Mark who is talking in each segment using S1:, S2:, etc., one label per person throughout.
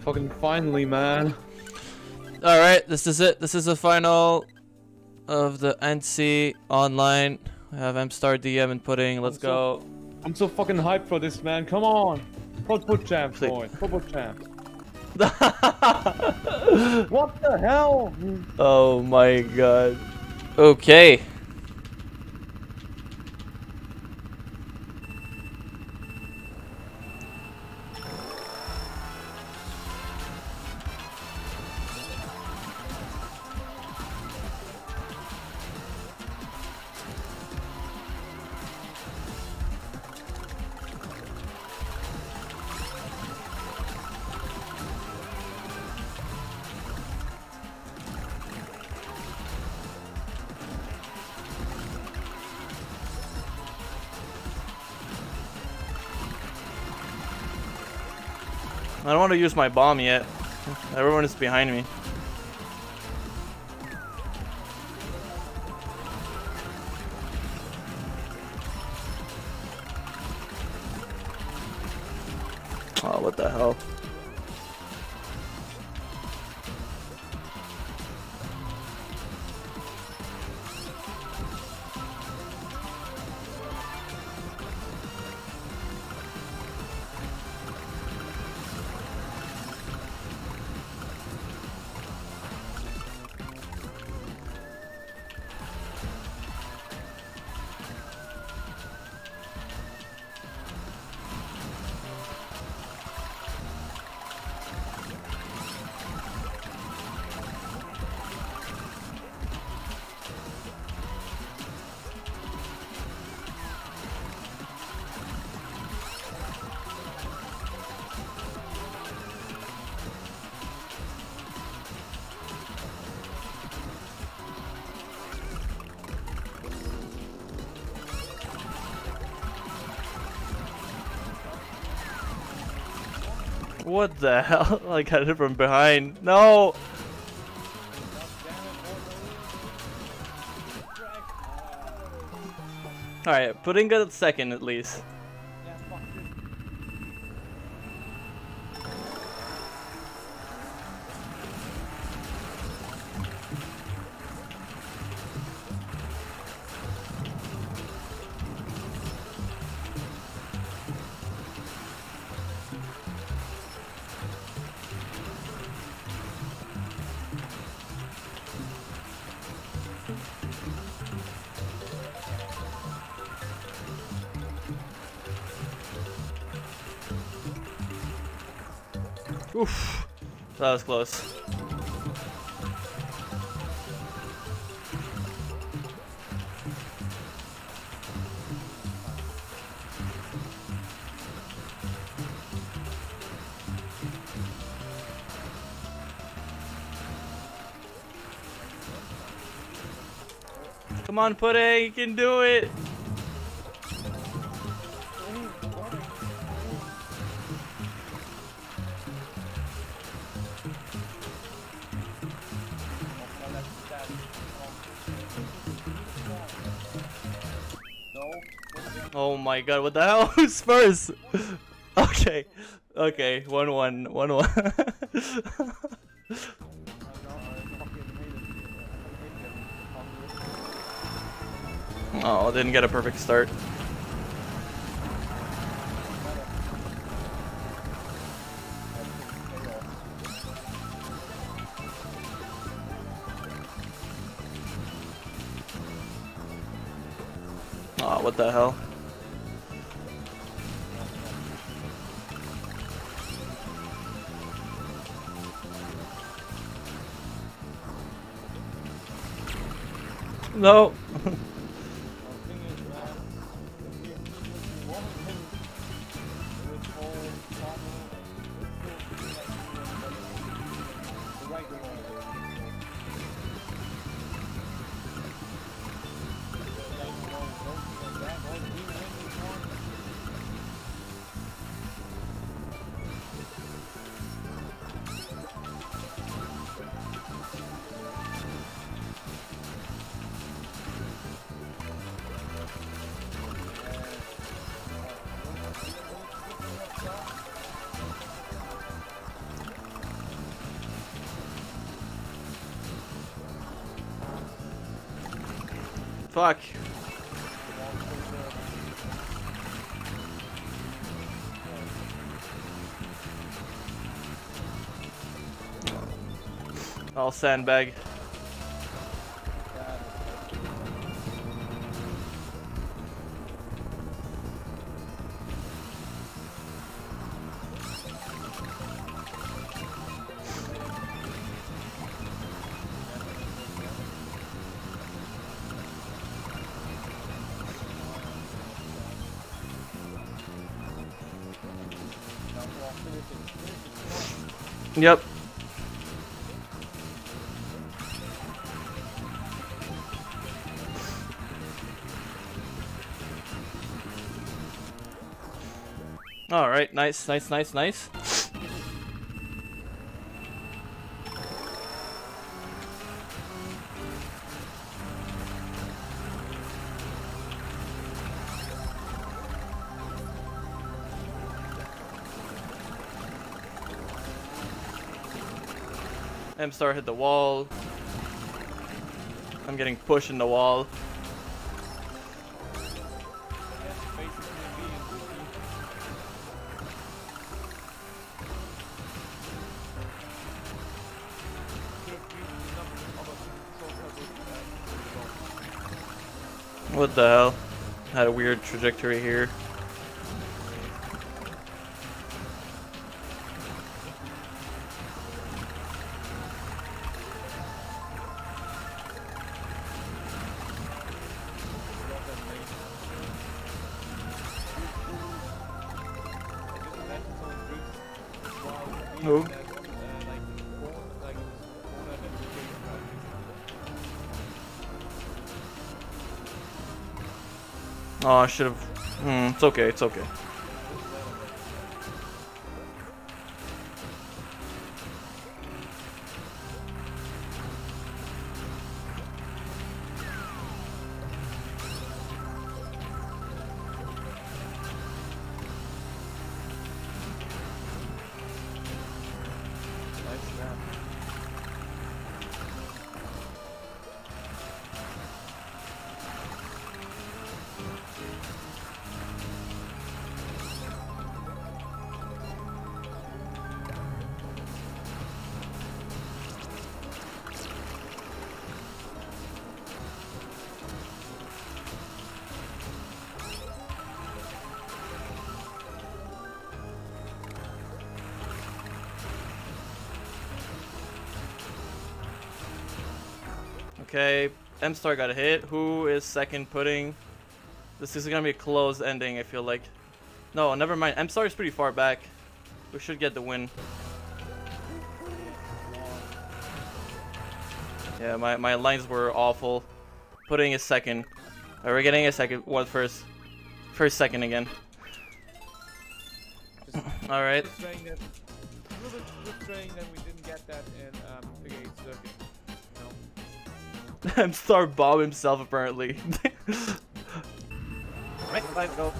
S1: Fucking finally, man.
S2: All right, this is it. This is the final of the NC online. We have MStar DM and Pudding. Let's go.
S1: I'm so fucking hyped for this, man. Come on. Put put champ, boy. Put put champ. What the hell?
S2: oh my god. Okay. I don't want to use my bomb yet. Everyone is behind me. Oh, what the hell? What the hell? I got it from behind. No! Alright, putting it second at least. That was close. Come on, Pudding, you can do it! Oh my god, what the hell? Who's first? Okay. Okay, 1 1, 1 1. oh, didn't get a perfect start. No. Fuck. I'll sandbag. All right, nice, nice, nice, nice. M-Star hit the wall. I'm getting pushed in the wall. Weird trajectory here. Oh, I should have. Hmm, it's okay, it's okay. Okay, M Star got a hit. Who is second pudding? This is gonna be a close ending, I feel like. No, never mind. M Star is pretty far back. We should get the win. Yeah, my, my lines were awful. Pudding is second. Are we getting a second? What first? First second again. Alright.
S1: That, a little bit frustrating that we didn't get that in um, Figure 8 circuit.
S2: M Star Bob himself apparently.
S3: Right, five, go.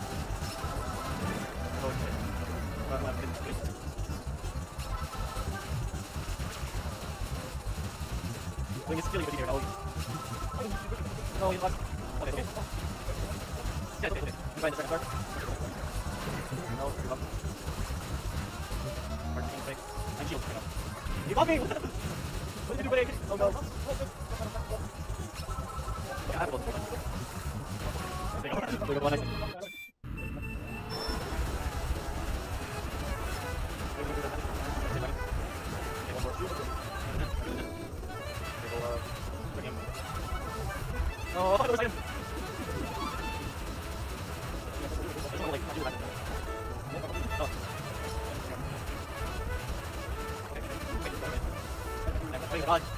S3: God.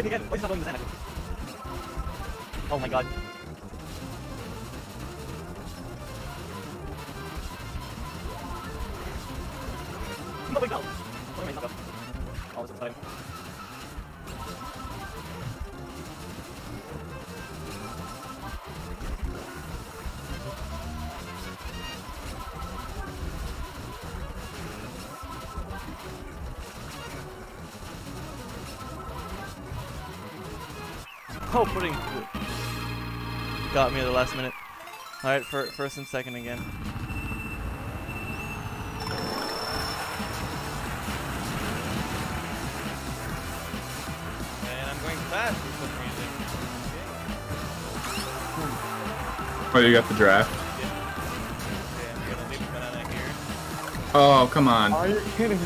S3: Oh
S1: my god. Oh my god. Oh my god. Oh, this is
S4: Got me at the last minute. Alright, for first and second again.
S2: And I'm going fast for some reason.
S5: Oh, you got the draft.
S2: Okay, I'm gonna leave banana here.
S5: Oh, come on.
S1: Are you kidding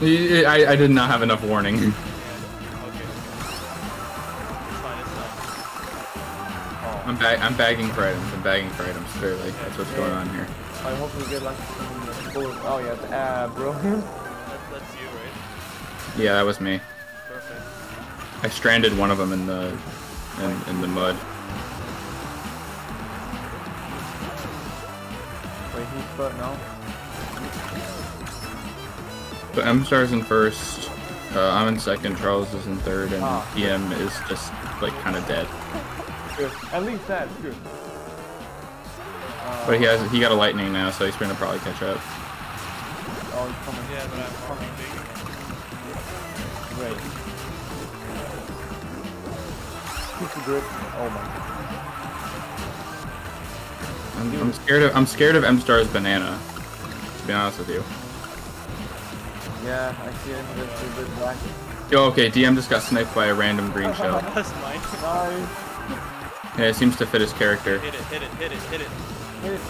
S1: me?
S5: I, I- I did not have enough warning. bag I'm bagging for items. I'm bagging for items clearly. That's what's going on here.
S1: I hope we get like. Oh yeah, the, uh, bro.
S2: That, that's you, right?
S5: Yeah, that was me.
S2: Perfect.
S5: I stranded one of them in the in, in the mud.
S1: Wait, who's first now?
S5: So M Star's in first. Uh, I'm in second. Charles is in third, and
S1: Ah.
S5: PM is just like kind of dead.
S1: Good. At least that's good. Uh,
S5: But he has he got a lightning now, so he's gonna probably catch up.
S1: Oh, he's coming.
S2: Yeah, but I'm coming big.
S1: Great. Keep the grip. Oh my.
S5: I'm, I'm scared of I'm scared of M Star's banana. To be honest with you.
S1: Yeah, I see it. There's a bit black.
S5: Yo, okay, DM just got sniped by a random green shell.
S2: That's mine.
S1: Nice.
S5: Yeah, it seems to fit his character.
S2: Hit it, hit it, hit it, hit it.
S1: Hit.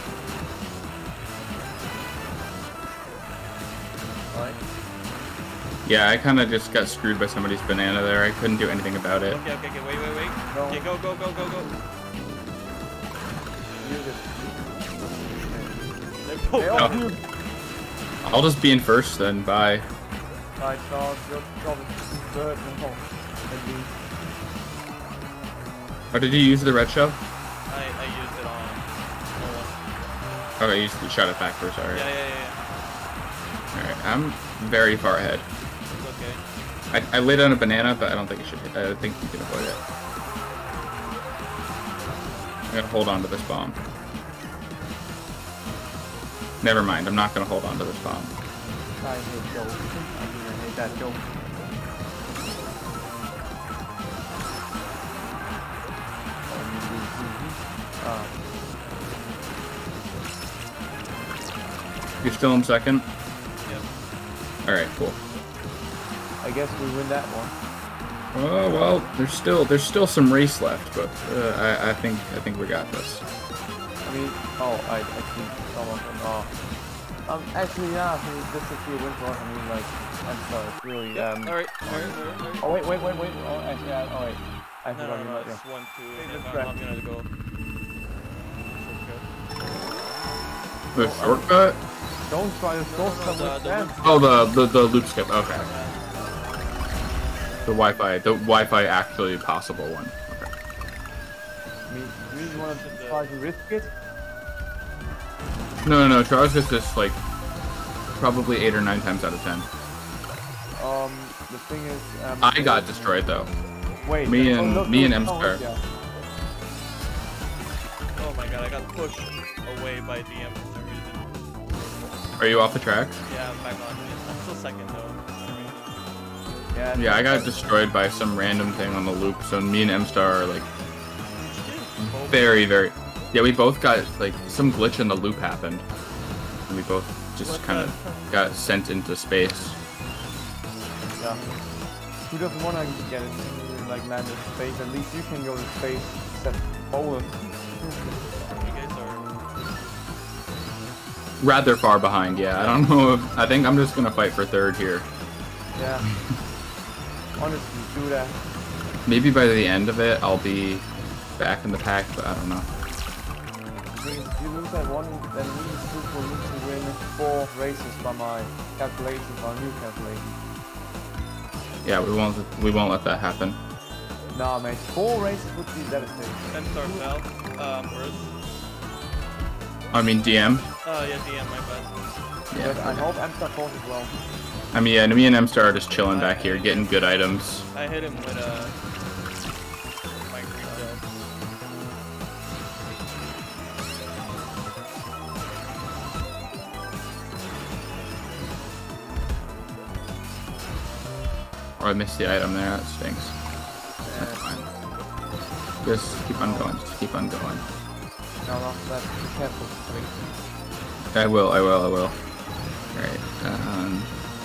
S1: Alright.
S5: Yeah, I kind of just got screwed by somebody's banana there. I couldn't do anything about it.
S2: Okay, okay, okay, wait, wait, wait.
S1: No.
S2: Okay, go, go, go, go, go.
S1: Use it.
S2: There-
S1: Hey,
S2: Oh,
S1: oh, dude.
S5: I'll just be in first then. Bye.
S1: Alright, Charles, your job is third and home. At least.
S5: Oh, did you use the red shell?
S2: I, I used it on no one.
S5: Okay, you, you shot it back first. Alright.
S2: Yeah, yeah, yeah,
S5: Alright, I'm very far ahead.
S2: It's okay.
S5: I, I laid on a banana, but I don't think it should hit. I think you can avoid it. I'm gonna hold on to this bomb. Never mind, I'm not gonna hold on to this bomb.
S1: I hate Joe. I I hate that Joe.
S5: You're still in second?
S2: Yep.
S5: Alright, cool.
S1: I guess we win that one.
S5: Oh well, there's still there's still some race left, but uh, I, I think I think we got this.
S1: I mean, oh, I, I see some of them. Oh. Um, actually, yeah, I mean, this is your win for. I mean, like, I'm sorry, it's really, um.
S2: Alright, alright, alright, alright.
S1: Oh, wait, wait, wait, wait. Oh, actually, yeah, oh, wait. I
S2: No,
S1: forgot
S2: no,
S1: you
S2: no, it's
S1: yeah.
S2: one, two, and I'm,
S1: try.
S2: I'm gonna go.
S5: The shortcut?
S1: Don't try to
S2: no,
S1: score some
S2: the- the.
S5: Oh, the the, the loop skip. Okay. The Wi-Fi, the Wi-Fi actually possible one. Okay.
S1: I mean, do you want to try to risk it?
S5: No, no, no. Charles gets this like probably eight or nine times out of ten.
S1: Um, the thing is, um.
S5: I got destroyed though.
S1: Wait.
S5: me
S1: oh,
S5: and-
S1: look,
S5: me and
S1: look, oh,
S5: M-Star.
S1: yeah.
S2: Oh my god, I got pushed away by DM for some reason.
S5: Are you off the track?
S2: Yeah, I'm back on. I'm still second though. for some reason.
S1: Yeah,
S5: Yeah, I got destroyed by some random thing on the loop. So me and M-Star are like very, very. Yeah, we both got like some glitch in the loop happened, and we both just kind of got sent into space.
S1: yeah. Who doesn't want to get it, like land in space? At least you can go to space that's Poland.
S5: Rather far behind, yeah. I don't know if I think I'm just gonna fight for third here.
S1: Yeah. Honestly, do that.
S5: Maybe by the end of it I'll be back in the pack, but I don't know.
S1: You lose that one, then me and Super will need to win four races by my calculations, by new calculations.
S5: Yeah, we won't we won't let that happen.
S1: Nah, mate, four races would be devastating.
S2: M-Star fell. Um, first.
S5: I mean DM.
S2: Oh, yeah, DM, my bad.
S5: Yeah.
S1: But I hope M Star falls as well.
S5: I mean, yeah, me and M Star are just chilling back here, getting good items.
S2: I hit him with uh, my green.
S5: Oh, I missed the item there. That stinks. That's fine. Just keep on going. Just keep on going.
S1: Now after that, be careful, please.
S5: I will. I will. I will. All right. Um,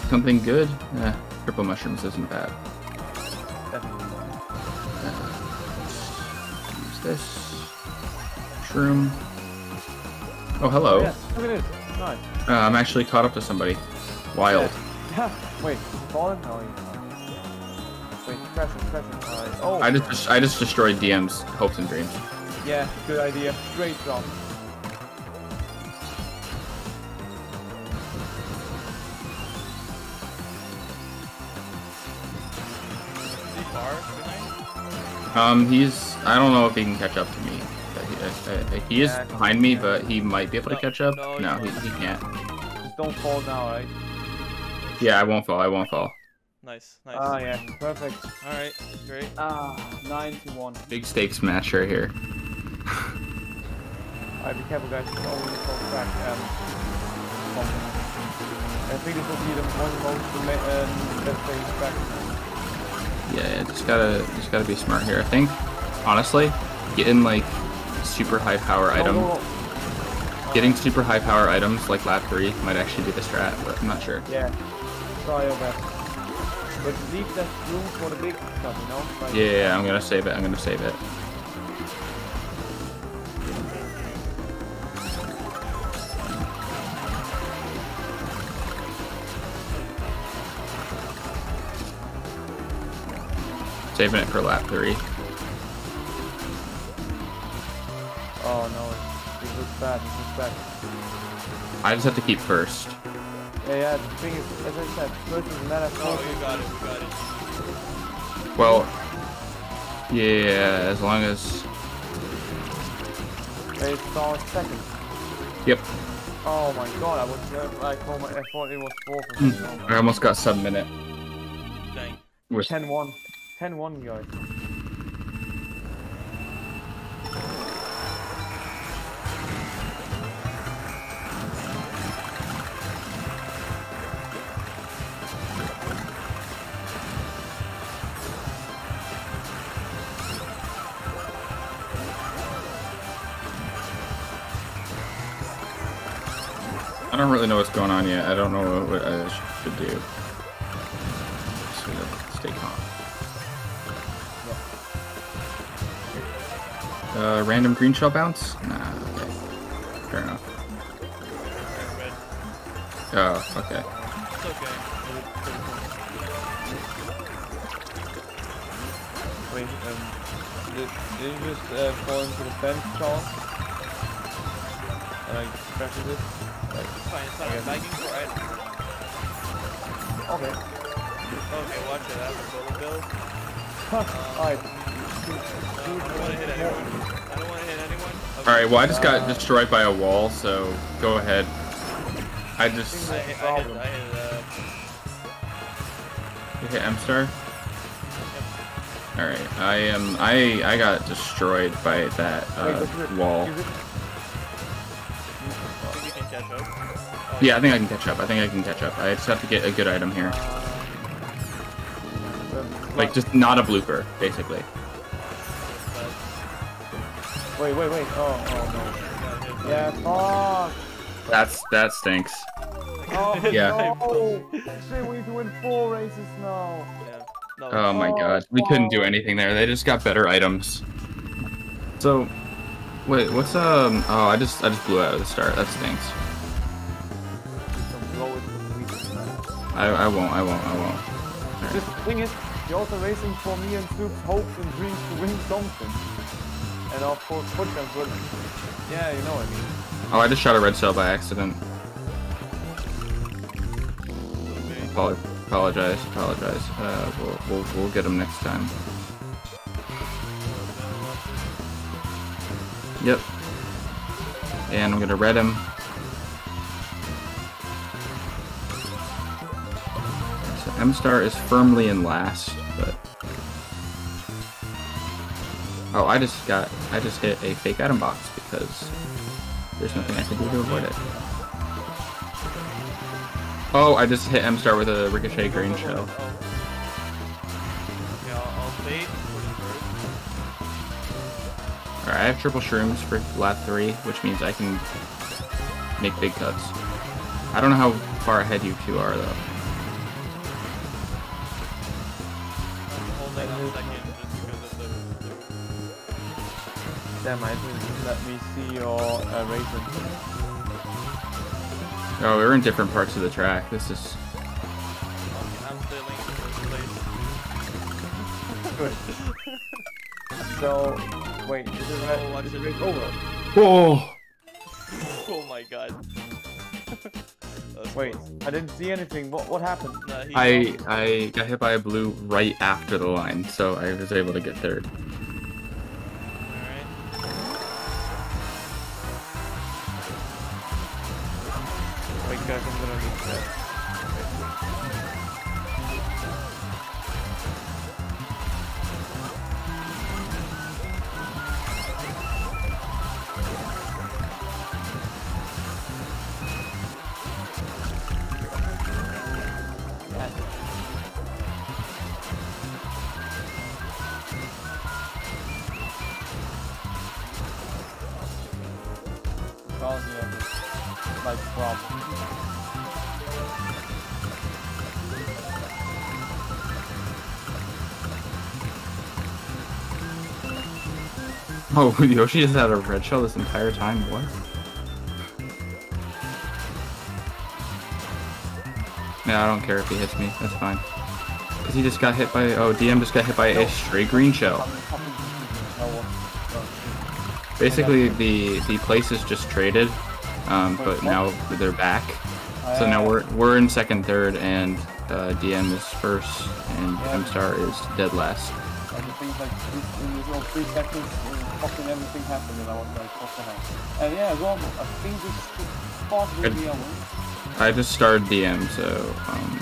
S5: something good. Eh, triple mushrooms isn't bad.
S1: Definitely.
S5: Use this. Shroom. Oh, hello.
S1: Yes, look at this. Nice.
S5: Uh, I'm actually caught up to somebody. Wild.
S1: Yeah. Wait, falling? No. Wait. Alright. Oh,
S5: I just I just destroyed DM's hopes and dreams.
S1: Yeah, good idea. Great job.
S2: Is he far behind?
S5: Um, he's I don't know if he can catch up to me. He, uh, uh, he is
S1: Yeah,
S5: behind me, but he might be able to catch up.
S2: no,
S5: No,
S2: he
S5: he, can't.
S1: Just don't fall now, right?
S5: Yeah, I won't fall. I won't fall.
S2: Nice, nice.
S1: Ah, yeah, perfect.
S2: Alright, great.
S1: Ah, nine to one.
S5: Big stakes match right here.
S1: Alright, be careful, guys. It's only for track. Something. I think this will be the one most um, best thing track.
S5: Yeah, yeah, just gotta just gotta be smart here. I think, honestly, getting like super high power item,
S1: No, no, no.
S5: getting super high power items like lap three might actually be the strat, but I'm not sure.
S1: Yeah, try your best. But leave that room for the big stuff, you know? Like,
S5: Yeah, yeah, I'm gonna save it. I'm gonna save it. Saving it for lap three.
S1: Oh no, it looks bad, it looks bad.
S5: I just have to keep first.
S1: Yeah, yeah, the thing is, as I said, first is not as
S2: Oh, you got it, you got it.
S5: Well, yeah, as long as.
S1: It's all second.
S5: Yep.
S1: Oh my god, I was uh, like, oh my, I thought it was four for
S5: Hmm. I almost got sub minute.
S2: Dang.
S5: With
S1: 10 1. 10 1, guys.
S5: I don't really know what's going on yet. I don't know what I should do. Uh, random green shell bounce? Nah, okay. Fair enough. Oh, okay.
S2: It's okay.
S1: Wait, um, did, did you just uh, fall into the fence, Charles? And I crashed it? Like,
S2: It's fine, it's fine. I'm for items.
S1: okay.
S2: Okay, watch it. I have a solo build.
S1: Alright.
S2: I don't want to hit anyone. I don't want to hit anyone. Okay.
S5: Alright, well, I just got destroyed by a wall, so go ahead. I just
S2: I hit, I hit, I hit, uh,
S5: you hit M star. Alright, I am. I I got destroyed by that uh,
S1: is it-
S5: wall.
S1: is it-
S2: I think you can catch up. Oh,
S5: Yeah, I think I can catch up. I think I can catch up. I just have to get a good item here. Like, just not a blooper, basically.
S2: But
S1: Wait, wait, wait. Oh, oh no. Yeah, fuck.
S5: That's That stinks.
S1: Oh,
S5: Yeah.
S1: no. Shit, we need to win four races now.
S2: Yeah. No,
S5: Oh my
S1: Oh,
S5: god. We couldn't do anything there. They just got better items. So, wait, what's um? Oh, I just I just blew out of the start. That stinks.
S1: Some blow it with weakness, man.
S5: I I won't. I won't. I won't.
S1: Just the thing is, you're also racing for me and Soup's hopes and dreams to win something. And of course, Footcamp, but yeah, you know what I mean.
S5: Oh, I just shot a red shell by accident. Apolo- apologize. Apologize. Uh, we'll we'll we'll get him next time. Yep. And I'm gonna red him. So M Star is firmly in last, but oh, I just got I just hit a fake item box because there's nothing I can do to avoid it. Oh, I just hit M Star with a ricochet green shell. Alright, I have triple shrooms for lap 3, which means I can make big cuts. I don't know how far ahead you two are, though.
S1: Damn, I didn't let me see your uh, racing.
S5: Oh, we're in different parts of the track. This is...
S2: I'm sailing in first place.
S1: Good. so, wait, is it red?
S2: Oh,
S1: is it
S2: should-
S1: race over?
S5: Whoa!
S2: Oh my god.
S1: Wait,
S2: close.
S1: I didn't see anything. What what happened?
S2: Nah,
S5: I I got hit by a blue right after the line, so I was able to get third.
S1: You this, like problem.
S5: Oh, Yoshi has had a red shell this entire time? What? Yeah, I don't care if he hits me. That's fine. Because he just got hit by... Oh, DM just got hit by a straight green shell. Basically, the the places just traded, um, but now they're back. So now we're we're in second, third, and uh, DM is first, and M Star is dead last.
S1: And the things like in these little three seconds, uh, fucking everything happened, and I was like, what the heck? And yeah, Rob, I think this could possibly
S5: Good.
S1: be.
S5: I just started DM, so um,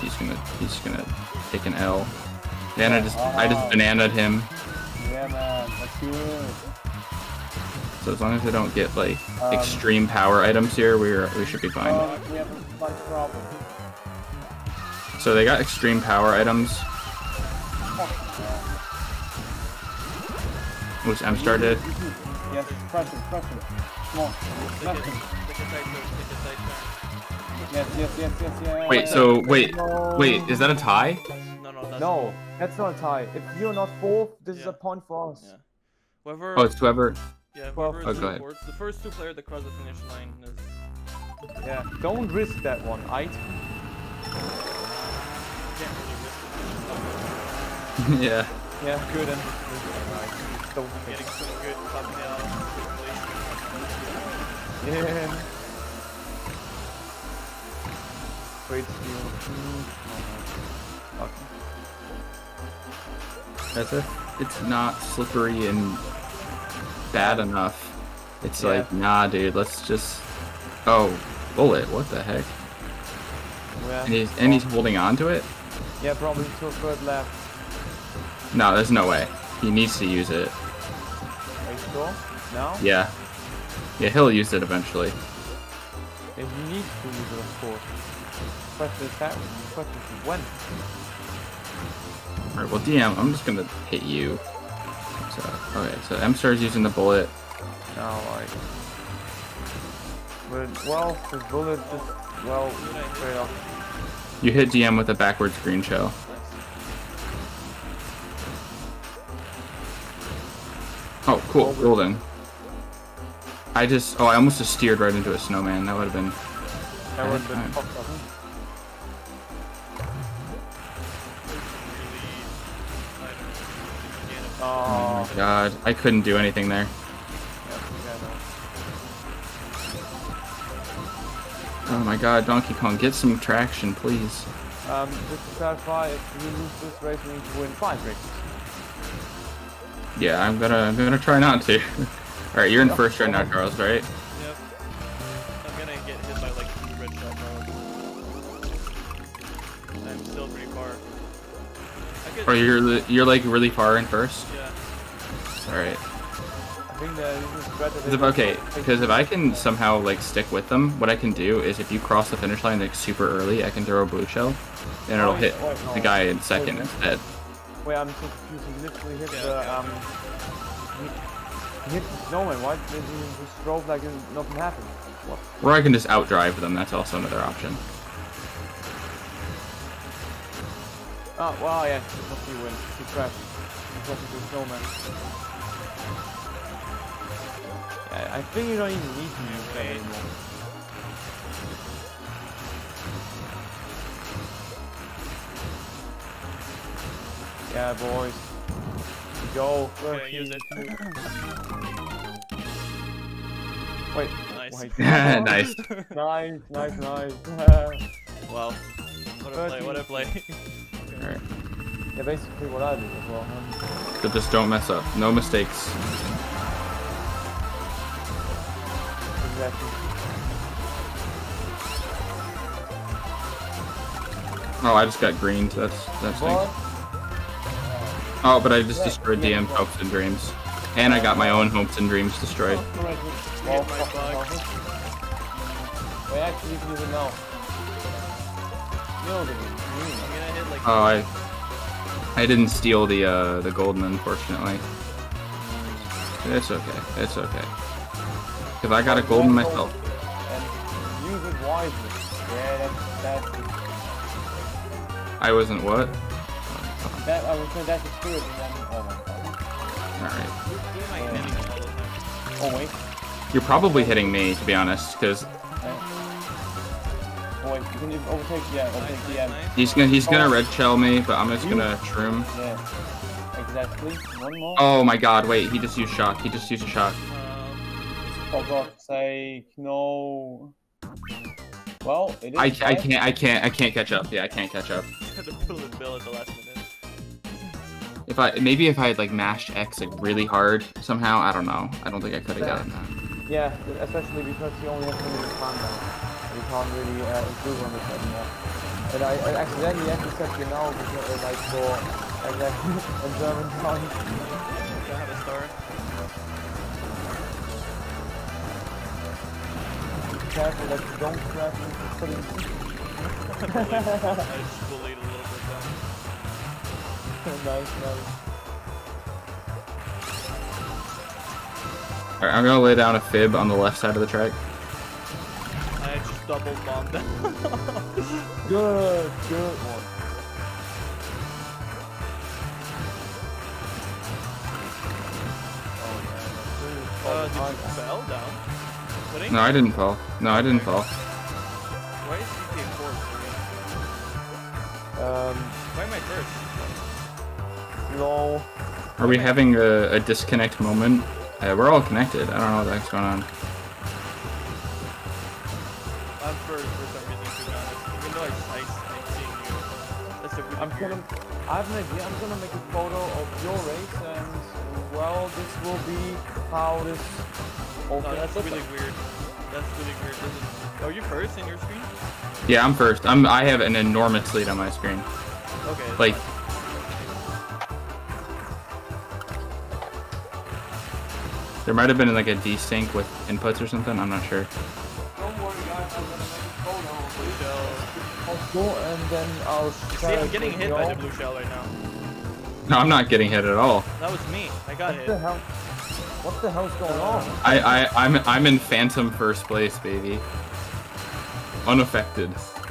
S5: he's gonna he's gonna take an L. And I just I just bananaed him. So as long as I don't get like
S1: Um,
S5: extreme power items here, we're we should be fine.
S1: Uh, we have a slight problem.
S5: So they got extreme power items,
S1: Fuck,
S5: which M Star did.
S1: Yes, press him, press him. Come on,
S2: Take
S1: press
S2: it,
S1: him.
S2: take a side turn, take a side turn.
S1: Yes, yes, yes, yes, yes.
S5: Wait, so wait, wait, is that a tie?
S2: No, no, that's
S1: No, that's not a tie. If you're not fourth, this is a point for us.
S2: Yeah. Whoever,
S5: Oh, it's whoever.
S2: Yeah,
S1: well-
S2: whoever
S5: Oh,
S2: is
S5: go
S2: the
S5: ahead.
S2: the first two players that cross the finish line is.
S1: Yeah, don't risk that one, aight?
S2: Can't really risk it.
S5: yeah.
S1: Yeah, good and right. Don't
S2: Getting some good thumbnail.
S1: Yeah. Great steal. Mm. Okay.
S5: That's it. It's not slippery and bad enough. It's
S1: Yeah.
S5: like, nah, dude. Let's just. Oh, bullet. What the heck?
S1: Yeah.
S5: And he's and he's holding on to it.
S1: Yeah, probably till third left.
S5: No, there's no way. He needs to use it.
S1: Are you sure? Now?
S5: Yeah. Yeah, he'll use it eventually.
S1: Then he needs to use it, of course. Question is how? Question is when?
S5: Alright, well, DM, I'm just gonna hit you. So, okay, so M Star's using the bullet.
S1: Now like... But well, the bullet just well straight off.
S5: You hit DM with a backwards green shell. Oh, cool. cool, golden. I just, oh, I almost just steered right into a snowman. That would have been.
S1: That would have been
S5: Alright.
S1: fucked up.
S5: Oh
S1: Oh,
S5: my god, I couldn't do anything there.
S1: yeah, yeah,
S5: Oh my god, Donkey Kong, get some traction, please.
S1: Um, just to clarify, if you lose this race, you need to win five races.
S5: Yeah, I'm gonna, I'm gonna try not to. All right, you're in first right now, Charles, right?
S2: Yep. I'm gonna get hit by like two red shot bro. I'm still pretty far. I could,
S5: Or you're, you're like really far in first.
S2: yeah.
S5: All right.
S1: I think that this is better
S5: 'Cause
S1: than
S5: if, okay, because if I can somehow like stick with them, what I can do is if you cross the finish line like super early, I can throw a blue shell, and it'll
S1: Oh,
S5: hit the guy in second
S1: Wait,
S5: instead.
S1: Wait, I'm so confused. He literally hit the um. He, he hit the snowman. Why did he just drove like nothing happened? What?
S5: Or I can just outdrive them. That's also another option.
S1: Oh, well, yeah. It must be win. He crashed. He crashed into the snowman. Yeah, I think you don't even need to use that anymore. Yeah, boys. Go.
S2: Okay, use it.
S1: Wait.
S2: Nice.
S1: Wait.
S5: nice.
S1: nice, nice, nice.
S2: Wow. What a play, what a play.
S5: All right.
S1: yeah, basically what I did as well. Huh?
S5: But just don't mess up. No mistakes.
S1: Exactly.
S5: Oh, I just got green. So that's that's. Oh, but I just destroyed DM's hopes and dreams, and I got my own hopes and dreams destroyed.
S2: bug.
S1: Wait, actually, you can even know.
S5: Oh, I I didn't steal the uh the golden unfortunately. It's okay. It's okay. Cause I got a golden myself.
S1: Use it wisely. Yeah, that's, that's,
S5: I wasn't what?
S1: that, I say that's the spirit oh my god.
S5: All right.
S2: Who am I hitting all the time?
S1: Oh wait,
S5: You're probably hitting me to be honest, because
S1: oh wait, you can even overtake, yeah, overtake
S2: Nice,
S1: the
S2: nice,
S1: end.
S2: nice.
S5: he's gonna he's gonna red shell me, but I'm just gonna shroom.
S1: Yeah, exactly. One more.
S5: Oh my god! Wait, he just used shock. He just used a shock.
S1: For God's sake, no. Well, it is.
S5: I, I can't I can't I can't catch up. Yeah, I can't catch up.
S2: had to pull the bill at the last minute.
S5: If I maybe if I had like mashed X like really hard somehow, I don't know. I don't think I could have gotten that.
S1: Yeah, especially because he only has so many time now. You can't really uh, improve on this anymore. And I, I accidentally actually said you know because uh, like for exactly in German time.
S2: Do I have a star?
S1: Careful that you don't crash into Pudding
S2: I just bullied a little bit down.
S1: nice, nice.
S5: Alright, I'm gonna lay down a fib on the left side of the track.
S2: I just double bombed them.
S1: Good, good one. Oh,
S2: uh, did you
S1: really
S2: fell down? Pudding?
S5: No, I didn't fall. No, I didn't fall.
S2: Why is CK fourth for?
S1: Um,
S2: Why am I first?
S1: lol.
S5: Are we having a, a disconnect moment? Uh, we're all connected. I don't know what the heck's going on.
S2: I'm first for some reason, to be honest. Even though I, I, I'm seeing you. That's a really
S1: I'm gonna, I have an idea. I'm gonna make a photo of your race, and well, this will be how this whole
S2: No,
S1: thing
S2: that's really
S1: like.
S2: weird. That's really weird. This is... Are oh, you first in your screen?
S5: Yeah, I'm first. I'm I have an enormous lead on my screen.
S2: Okay.
S5: Like-
S2: fine.
S5: There might have been like a desync with inputs or something. I'm not sure.
S1: Don't worry, guys. I'm gonna make a photo of
S2: Blue
S1: it.
S2: shell.
S1: I'll go and then I'll
S2: See, I'm getting hit by the blue shell right now.
S5: No, I'm not getting hit at all.
S2: That was me. I got
S1: What
S2: hit.
S1: the hell? What the hell's going on?
S5: I, I I'm I'm in phantom first place, baby. Unaffected.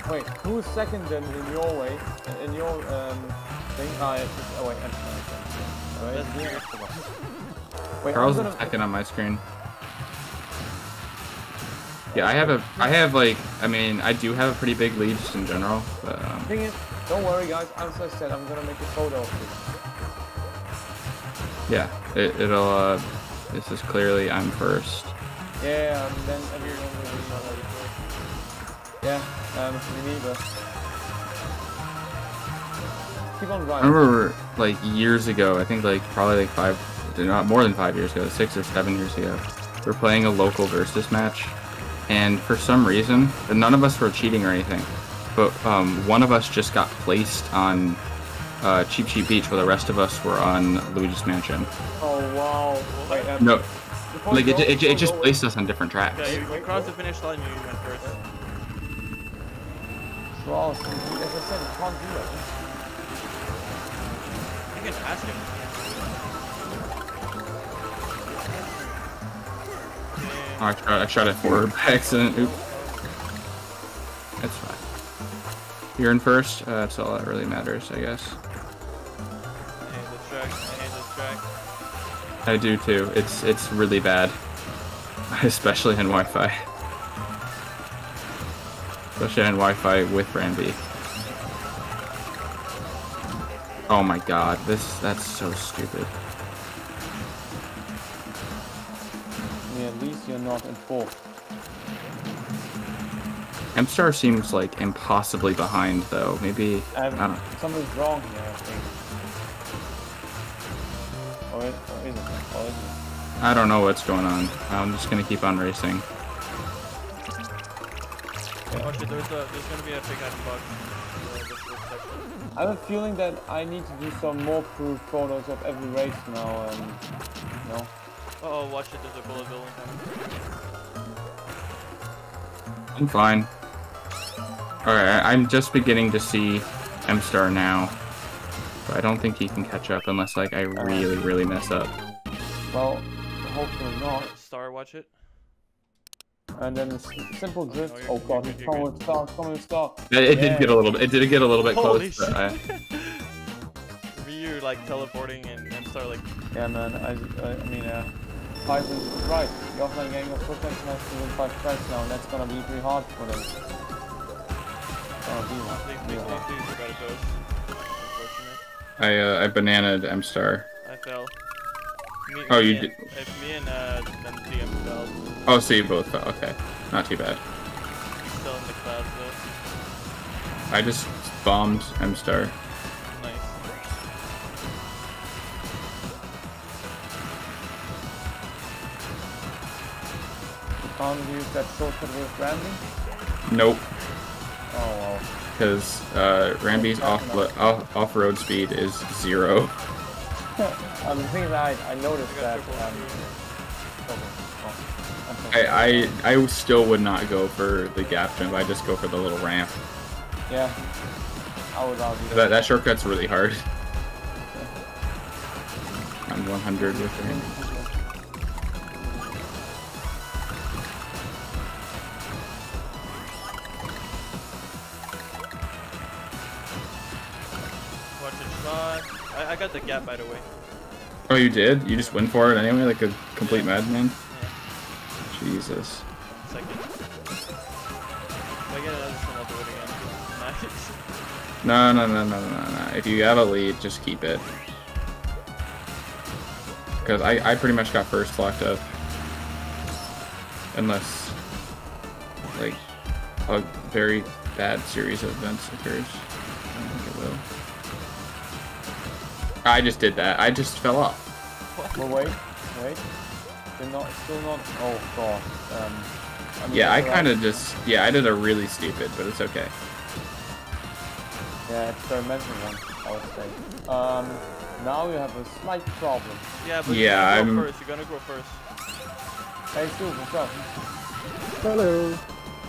S1: Wait, who's second then in your way? In your um thing? Ah, yes, yes. Oh wait, I'm sorry. Alright, Wait,
S5: Carl's
S1: I'm gonna,
S5: second on my screen. Yeah, I have a, I have like, I mean, I do have a pretty big lead just in general, but um,
S1: Thing is, don't worry, guys. As I said, I'm gonna make a photo of this.
S5: Yeah, it, it'll. Uh, this is clearly I'm first.
S1: Yeah, and then everyone will be not ready for. Yeah, um, me neither. Keep on
S5: I remember like years ago, I think like probably like five, not more than five years ago, six or seven years ago, we are playing a local versus match, and for some reason, none of us were cheating or anything, but um, one of us just got placed on uh, Cheep Cheep Beach, while the rest of us were on Luigi's Mansion.
S1: Oh wow. Wait, um,
S5: No, like
S1: you
S5: it, it, it just placed us on different tracks.
S2: Yeah, you, you
S1: wait,
S2: crossed the finish line, you went first.
S1: Well, as I said, you can't do that.
S2: You can ask him.
S5: Oh, I tried, I tried it forward by accident. Oop. That's fine. You're in first. Uh, that's all that really matters, I guess.
S2: I
S5: do too. It's it's really bad, especially in Wi-Fi. Especially on Wi-Fi with Rambi. Oh my god, this that's so stupid.
S1: Mean, at least you're not in fourth.
S5: M-Star seems like impossibly behind though. Maybe I don't. know.
S1: something's wrong here, I think. Or or is it? Or is it?
S5: I don't know what's going on. I'm just gonna keep on racing.
S2: Oh shit, there's, a, there's gonna be a big item box. in the- this first section.
S1: I have a feeling that I need to do some more proof photos of every race now, and you know.
S2: Uh oh, watch it, there's a bullet building coming.
S5: I'm fine. Alright, I'm just beginning to see M-Star now. But I don't think he can catch up unless like I really, really mess up.
S1: Well, hopefully not.
S2: Star, watch it.
S1: And then the s- simple drift.
S2: you're-
S1: Oh god, he's coming with star, coming with star.
S5: It, it
S1: Yeah.
S5: did get a little bit. It did get a little bit
S2: Holy
S5: close. But I,
S2: Ryu like teleporting and, and Star like
S1: Yeah, man. I, I, I mean, uh, Tyson was right. The offline game of protection has to win five strikes now, and that's gonna be pretty hard for them. Gonna be
S2: please,
S1: one.
S2: please,
S1: Real
S2: please,
S1: hard.
S2: please, I got a ghost. Unfortunate.
S5: I, uh, I bananaed M-Star.
S2: I fell. Me,
S5: Oh,
S2: me
S5: you did-
S2: me and uh, then DM fell.
S5: Oh, so you both fell. Okay. Not too bad.
S2: Still in the clouds though.
S5: I just bombed M-Star.
S2: Nice.
S1: You can't use that shortcut with Rambi?
S5: Nope.
S1: Well.
S5: Because uh, Rambi's off, off off-road speed is zero.
S1: um, the thing is, I, I noticed
S2: I
S1: that. Um,
S2: Q.
S1: okay. I'm.
S5: I, I I still would not go for the gap jump. I just go for the little ramp.
S1: Yeah. I would argue
S5: That that shortcut's really hard. I'm 100 with
S2: Rambi. Gap by the way.
S5: Oh, you did? You just went for it anyway, like a complete madman?
S2: Yeah.
S5: Jesus.
S2: Second. If I get another one, I'll do it again. Nice.
S5: No, no, no, no, no, no. If you have a lead, just keep it. Because I, I pretty much got first locked up. Unless, like, a very bad series of events occurs. I don't think it will. I just did that. I just fell off.
S1: Well, wait, wait. They're not, still not. Oh god. Um. I mean,
S5: Yeah, I kind of
S1: right.
S5: just, yeah, I did a really stupid, but it's okay.
S1: Yeah, experimental one, I would say. Um. Now you have a slight problem.
S2: Yeah, but
S5: Yeah,
S2: you're gonna
S5: I'm-
S2: first. You're gonna go first.
S1: Hey, Stu, what's up?
S6: Hello.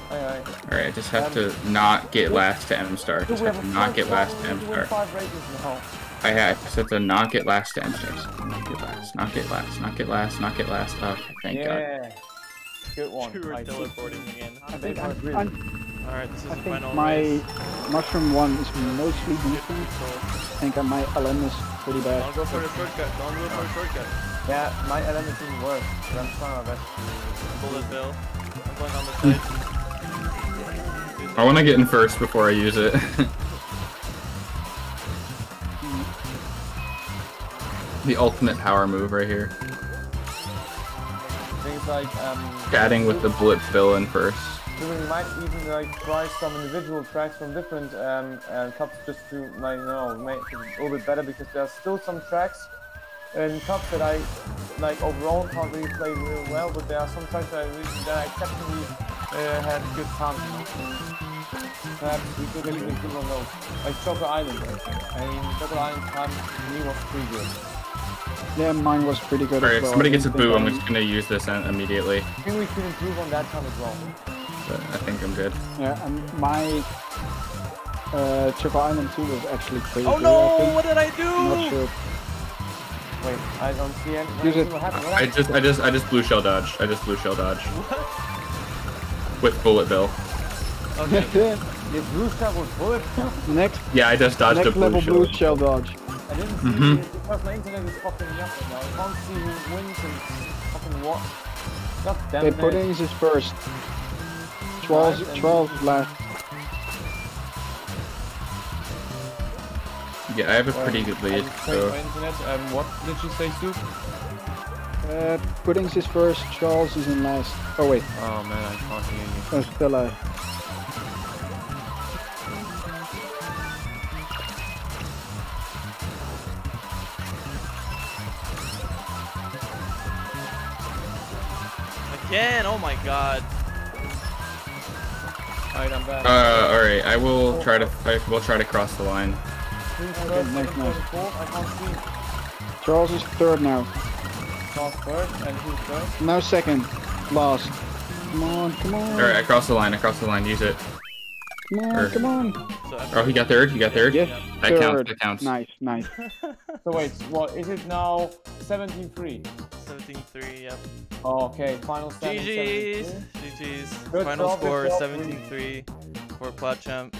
S1: Hi, hi.
S5: Alright, I just have to not get last to M-Star. Just have
S1: have
S5: to not get last to
S1: problem.
S5: M-Star.
S1: Five races now.
S5: I had just have to not get last to M-Stars. Not get last, not get last, not get last, not get last. Okay, thank God.
S1: Yeah. Good one.
S2: You were
S1: I see.
S2: teleporting again.
S6: I
S1: They
S6: think,
S1: are
S6: I'm, I'm,
S2: Alright, this is
S6: I
S2: the
S6: think
S2: final
S6: my
S2: race.
S6: mushroom one is mostly
S2: Get
S6: decent.
S2: control.
S6: I think my LM is pretty bad.
S2: Don't go for the shortcut. Don't go for the shortcut.
S1: Yeah, my element didn't work, but I'm trying my best to...
S2: Bullet bill. I'm going on the side.
S5: I want to get in first before I use it. the ultimate power move right here.
S1: Things like, um...
S5: Chatting with the blip bill in first.
S1: We might even like try some individual tracks from different um, uh, cups just to like you know make it a little bit better because there are still some tracks in cups that I like overall can't really play real well, but there are some tracks that I really, that I exceptionally uh, had good times. Perhaps we could really improve on those. Like Chocolate Island, I think. I mean, Chocolate Island time to me was pretty good.
S6: Yeah, mine was pretty good
S5: Alright,
S6: as well.
S5: if somebody gets a boo, I'm just gonna use this en- immediately.
S1: I think we could improve on that time as well.
S5: But I think I'm good.
S6: Yeah, and my uh, Choco Island 2 was actually pretty
S2: Oh
S6: good, I
S2: no! What did I
S6: I'm
S2: do?
S6: not sure.
S1: Wait, I don't see any.
S6: Use it.
S1: What happened? What
S5: I just, I just, I just blue shell dodge. I just blue shell dodge What? with bullet bill.
S2: Okay.
S1: Your blue shell was bullet.
S6: next
S5: Yeah, I just dodged a
S6: next
S5: blue
S6: level
S5: shell.
S6: blue shell dodge.
S1: I didn't see
S5: Mhm.
S1: it because my internet is fucking nothing now. I can't see who wins and fucking what. God damn
S6: Okay,
S1: it.
S6: Puddings is first. 12,
S1: Right, and-
S6: 12 is last.
S5: Yeah, I have a pretty good lead. So
S1: my internet. Um, what did you say, Stu?
S6: Uh, Puddings is first, Charles is in last. Oh wait,
S1: Oh man, I can't hear you.
S6: oh, Stella.
S2: Again! Oh my god.
S1: Alright, I'm back.
S5: Uh, all right. I will try to. I will try to cross the line.
S1: Who's
S6: okay,
S1: first,
S6: nice,
S1: second,
S6: nice.
S1: third, fourth? I can't see.
S6: Charles is third now.
S1: Charles first, and who's first?
S6: Now second. Last. Come on, come on.
S5: All right, I crossed the line. I crossed the line. Use it.
S6: Come on,
S5: Er.
S6: come on.
S5: Oh, he got third. He got third.
S6: Yes,
S5: That
S6: third.
S5: counts. That counts.
S6: Nice, nice.
S1: So wait, what is it now? 17-3.
S2: 17-3, yep.
S1: Oh, okay, final
S2: GG's!
S1: 17-3.
S2: GG's. Final
S1: job,
S2: score is 17-3 for Quad Champ.